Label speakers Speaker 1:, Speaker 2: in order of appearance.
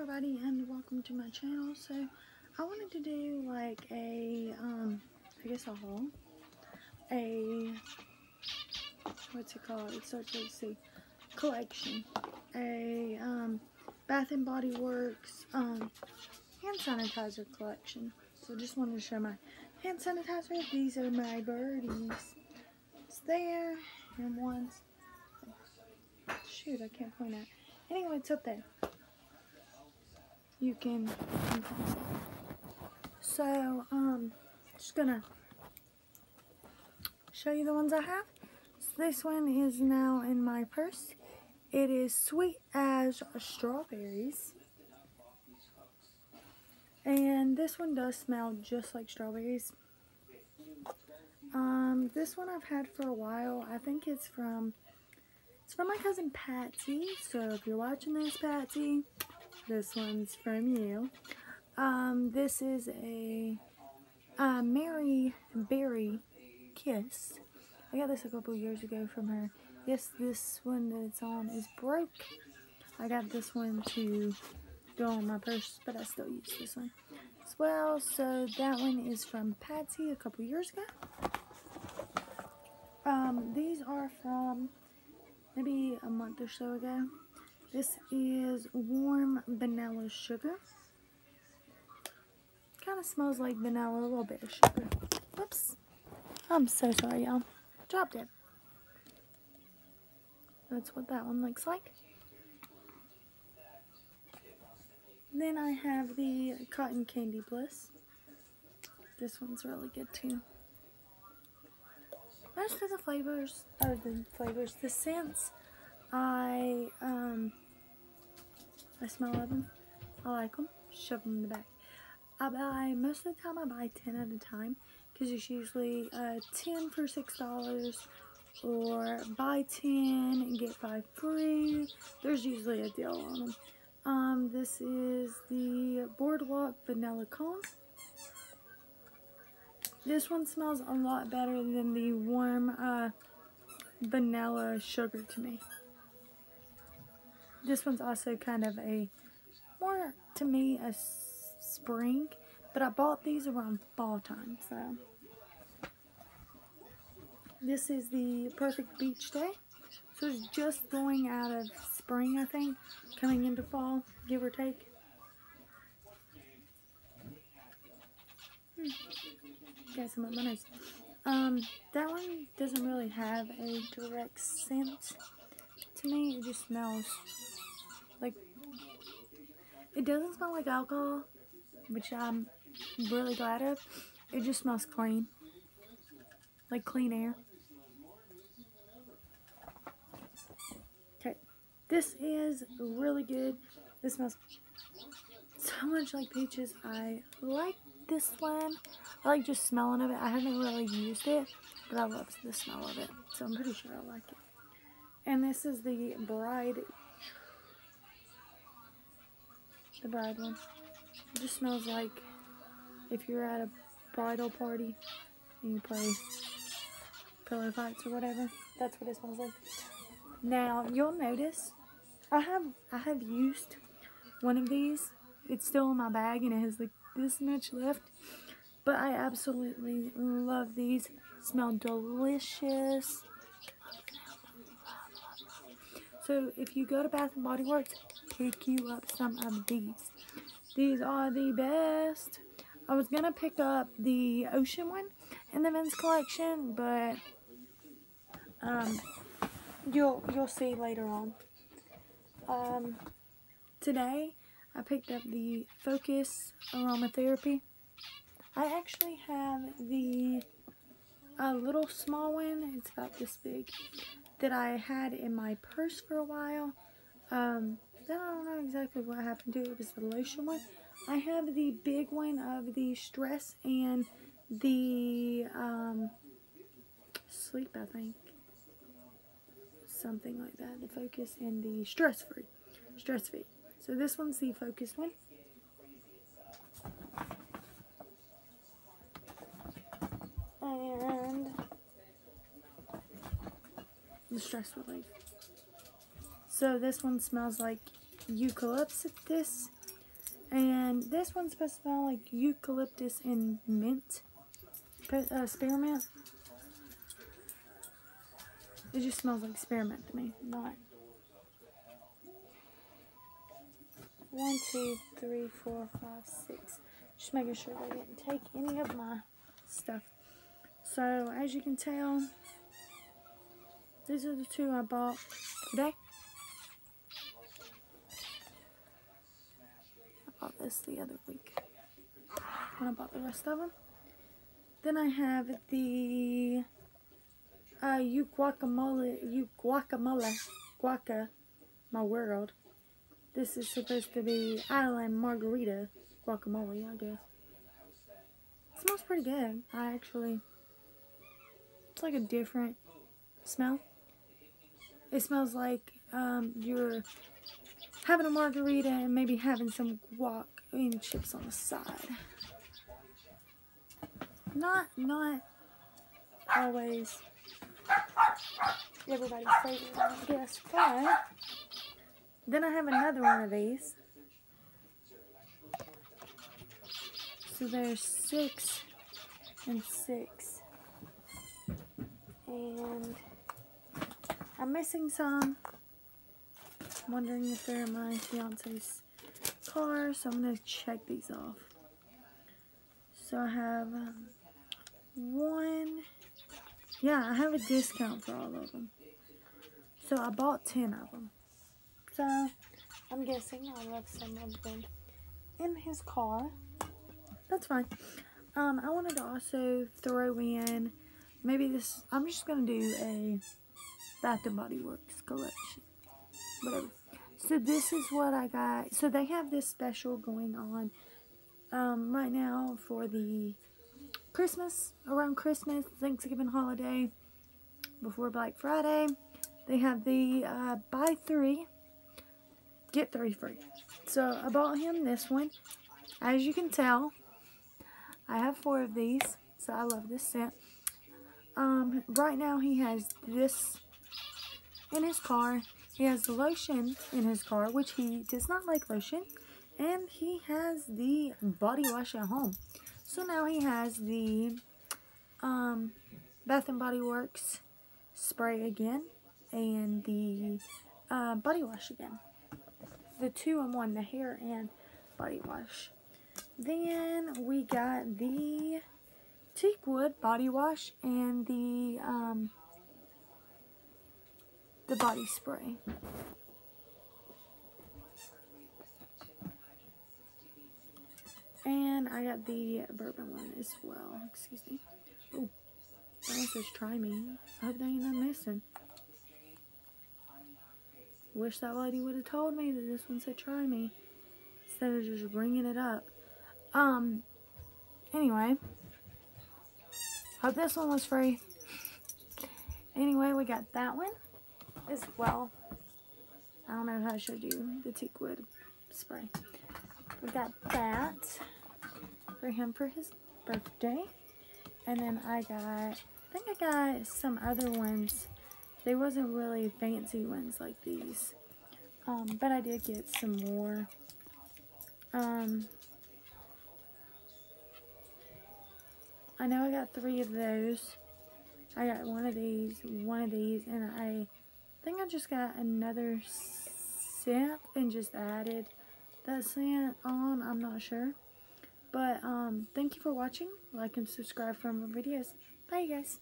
Speaker 1: everybody and welcome to my channel. So I wanted to do like a, um, I guess a haul. A, what's it called? It starts with C. Collection. A, um, Bath and Body Works, um, hand sanitizer collection. So just wanted to show my hand sanitizer. These are my birdies. It's there and one's, shoot, I can't point out. Anyway, it's up there you can. So, um, just gonna show you the ones I have. So this one is now in my purse. It is sweet as strawberries. And this one does smell just like strawberries. Um, this one I've had for a while. I think it's from, it's from my cousin Patsy. So if you're watching this, Patsy, this one's from you. Um, this is a, a Mary Berry Kiss. I got this a couple years ago from her. Yes, this one that it's on is broke. I got this one to go on my purse, but I still use this one as well. So that one is from Patsy a couple years ago. Um, these are from maybe a month or so ago. This is warm vanilla sugar. Kind of smells like vanilla, a little bit of sugar. Whoops. I'm so sorry, y'all. Dropped it. That's what that one looks like. Then I have the Cotton Candy Bliss. This one's really good too. Most of the flavors, or the flavors, the scents I, um, I smell them. I like them. Shove them in the bag. I buy, most of the time I buy 10 at a time because it's usually uh, 10 for $6 or buy 10 and get 5 free. There's usually a deal on them. Um, this is the Boardwalk Vanilla Cone. This one smells a lot better than the warm uh, vanilla sugar to me. This one's also kind of a, more to me, a spring. But I bought these around fall time, so. This is the Perfect Beach Day. So it's just going out of spring, I think, coming into fall, give or take. Hmm. Got some of my nose. Um, that one doesn't really have a direct scent to me. It just smells it doesn't smell like alcohol, which I'm really glad of. It just smells clean. Like clean air. Okay. This is really good. This smells so much like peaches. I like this one. I like just smelling of it. I haven't really used it, but I love the smell of it. So I'm pretty sure I like it. And this is the Bride the bride one. It just smells like if you're at a bridal party and you play pillow fights or whatever. That's what it smells like. Now you'll notice I have I have used one of these. It's still in my bag and it has like this much left. But I absolutely love these. Smell delicious. So if you go to Bath and Body Works, pick you up some of these. These are the best. I was going to pick up the ocean one in the men's collection, but um, you'll, you'll see later on. Um, today, I picked up the Focus Aromatherapy. I actually have the a little small one. It's about this big that I had in my purse for a while. Um, I don't know exactly what happened to it. It was the lotion one. I have the big one of the stress and the um, sleep, I think. Something like that. The focus and the stress free. Stress free. So this one's the focused one. And the stress relief. So this one smells like eucalyptus And this one's supposed to smell like eucalyptus and mint. Uh, spearmint. It just smells like spearmint to me. Not. One, two, three, four, five, six. Just making sure they didn't take any of my stuff. So, as you can tell, these are the two I bought today. This the other week. And I bought the rest of them. Then I have the uh, you guacamole, you guacamole, guaca, my world. This is supposed to be island margarita guacamole, I guess. It smells pretty good. I actually, it's like a different smell. It smells like um, you're having a margarita and maybe having some guac and chips on the side. Not, not always everybody's favorite, I guess, but then I have another one of these. So there's six and six. And I'm missing some. Wondering if they're in my fiance's car, so I'm going to check these off. So I have um, one, yeah, I have a discount for all of them. So I bought 10 of them. So I'm guessing I left some of them in his car. That's fine. Um, I wanted to also throw in, maybe this, I'm just going to do a Bath and Body Works collection. Whatever. So this is what I got. So they have this special going on um, right now for the Christmas, around Christmas, Thanksgiving holiday, before Black Friday. They have the uh, buy three, get three free. So I bought him this one. As you can tell, I have four of these, so I love this scent. Um, right now he has this in his car. He has the lotion in his car, which he does not like lotion. And he has the body wash at home. So now he has the um, Bath and Body Works spray again and the uh, body wash again. The two in one, the hair and body wash. Then we got the Teakwood body wash and the um, the body spray. And I got the bourbon one as well. Excuse me. Oh, that says try me. I hope they ain't nothing missing. Wish that lady would have told me that this one said try me. Instead of just bringing it up. Um, anyway. Hope this one was free. Anyway, we got that one as well. I don't know how I showed you the teakwood spray. We got that for him for his birthday. And then I got, I think I got some other ones. They wasn't really fancy ones like these. Um, but I did get some more. Um, I know I got three of those. I got one of these, one of these, and I think I just got another scent and just added that scent on. I'm not sure. But um, thank you for watching. Like and subscribe for more videos. Bye, guys.